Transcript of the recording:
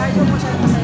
大変申し訳あません。